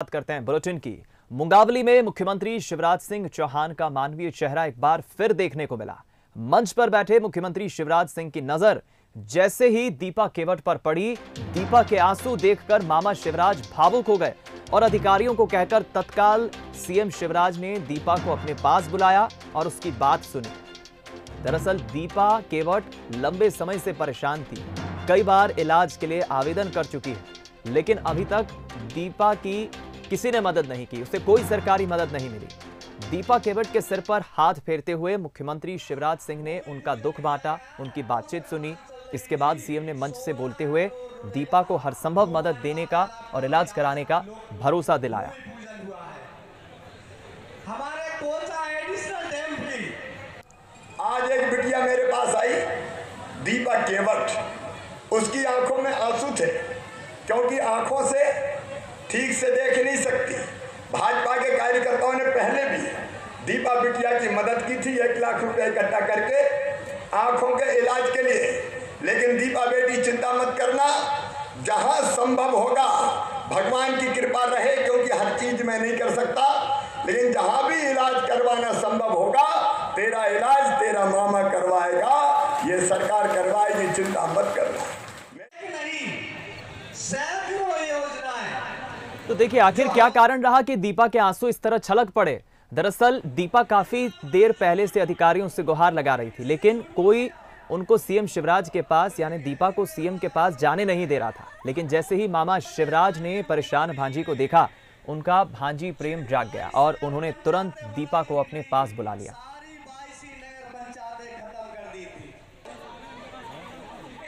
बात करते हैं बुलेटिन की। मुंगावली में मुख्यमंत्री शिवराज सिंह चौहान का मानवीय चेहरा एक बार फिर देखने को मिला। मंच पर बैठे मुख्यमंत्री शिवराज सिंह की नज़र जैसे ही दीपा केवट पर पड़ी, दीपा के आँसू देखकर मामा शिवराज भावुक हो गए और अधिकारियों को कहकर तत्काल सीएम शिवराज ने दीपा को अपने पास बुलाया और उसकी बात सुनी। दरअसल दीपा केवट लंबे समय से परेशान थी, कई बार इलाज के लिए आवेदन कर चुकी है, लेकिन अभी तक दीपा की किसी ने मदद नहीं की, उसे कोई सरकारी मदद नहीं मिली। दीपा केवट के सिर पर हाथ फेरते हुए मुख्यमंत्री शिवराज सिंह ने उनका दुख बांटा, उनकी बातचीत सुनी। इसके बाद सीएम ने मंच से बोलते हुए दीपा को हर संभव मदद देने का और इलाज कराने का भरोसा दिलाया। आज एक बिटिया मेरे पास आई, दीपा केवट। उसकी आँखों में आँसू थे, क्योंकि आँखों से ठीक से देख नहीं सकती। भाजपा के कार्यकर्ताओं ने पहले भी दीपा बिटिया की मदद की थी एक लाख रुपए इकट्ठा करके आँखों के इलाज के लिए। लेकिन दीपा बेटी, चिंता मत करना। जहाँ संभव होगा, भगवान की कृपा रहे, क्योंकि हर चीज़ मैं नहीं कर सकता। लेकिन जहाँ भी इलाज करवाना संभव होगा, तेरा इलाज तेरा मामा करवाएगा। ये सरकार करवाएगी, चिंता मत करना। तो देखिए, आखिर क्या कारण रहा कि दीपा के आँसू इस तरह छलक पड़े? दरअसल, दीपा काफ़ी देर पहले से अधिकारियों से गुहार लगा रही थी, लेकिन कोई उनको सीएम शिवराज के पास, यानी दीपा को सीएम के पास जाने नहीं दे रहा था। लेकिन जैसे ही मामा शिवराज ने परेशान भांजी को देखा, उनका भांजी प्रेम जाग गया और उन्होंने तुरंत दीपा को अपने पास बुला लिया।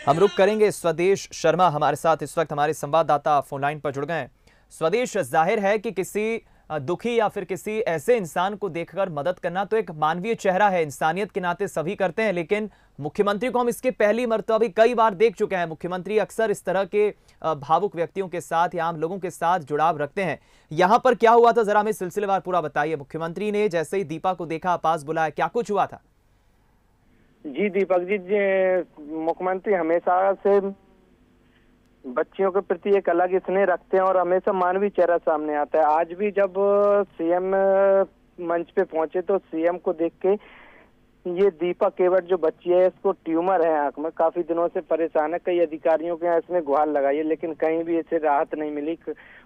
हम रुक करेंगे। स्वदेश शर्मा हमारे साथ इस वक्त हमारे संवाददाता फ़ोन लाइन पर जुड़ गए हैं। स्वदेश ज़ाहिर है कि किसी दुखी या फिर किसी ऐसे इंसान को देखकर मदद करना तो एक मानवीय चेहरा है। इंसानियत के नाते सभी करते हैं लेकिन मुख्यमंत्री को हम इसके पहली मरतबा भी कई बार देख चुके हैं। मुख्यमंत्री अक्सर इस तरह के भावुक व्यक्तियों के साथ या आम लोगों के साथ जुड़ाव रखते हैं। यहाँ पर क्या हुआ था? जरा हमें सिलसिलेवार पूरा बताइए। मुख्यमंत्री ने जैसे ही दीपा को देखा पास बुलाया क्या कुछ हुआ था? जी दीपक जी, मुख्यमंत्री हमेशा से बच्चियों के प्रति एक अलग स्नेह रखते हैं और हमेशा मानवीय चेहरा सामने आता है। आज भी जब सीएम मंच पे पहुँचे तो सीएम को देख के ये दीपा केवट जो बच्ची है, इसको ट्यूमर है आँख में। काफ़ी दिनों से परेशान है, कई अधिकारियों के यहाँ इसने गुहार लगाई है, लेकिन कहीं भी इसे राहत नहीं मिली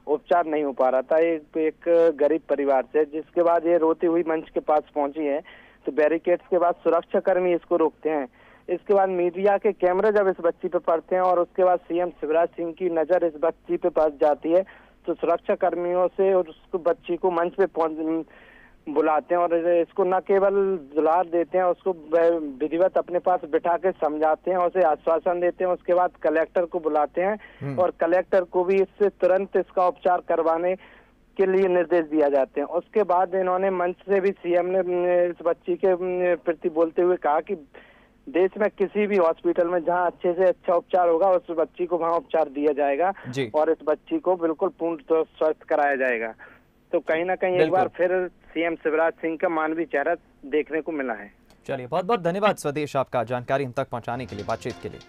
उपचार नहीं हो पा रहा था। एक एक गरीब परिवार से, जिसके बाद ये रोती हुई मंच के पास पहुँची है तो बैरिकेड्स के बाद सुरक्षा कर्मी इसको रोकते हैं। इसके बाद मीडिया के कैमरे जब इस बच्ची पे पड़ते हैं और उसके बाद सीएम शिवराज सिंह की नज़र इस बच्ची पे पास जाती है तो सुरक्षा कर्मियों से और उसको बच्ची को मंच पे पहुँच बुलाते हैं और इसको न केवल दुलार देते हैं उसको विधिवत अपने पास बिठा के समझाते हैं उसे आश्वासन देते हैं उसके बाद कलेक्टर को बुलाते हैं और कलेक्टर को भी इससे तुरंत इसका उपचार करवाने के लिए निर्देश दिया जाते हैं। उसके बाद इन्होंने मंच से भी सीएम ने इस बच्ची के प्रति बोलते हुए कहा कि देश में किसी भी हॉस्पिटल में जहाँ अच्छे से अच्छा उपचार होगा उस बच्ची को वहाँ उपचार दिया जाएगा और इस बच्ची को बिल्कुल पूर्ण तो स्वस्थ कराया जाएगा। तो कहीं ना कहीं एक बार फिर सीएम शिवराज सिंह का मानवीय चेहरा देखने को मिला है। चलिए बहुत बहुत धन्यवाद स्वदेश आपका जानकारी हम तक पहुँचाने के लिए बातचीत के लिए।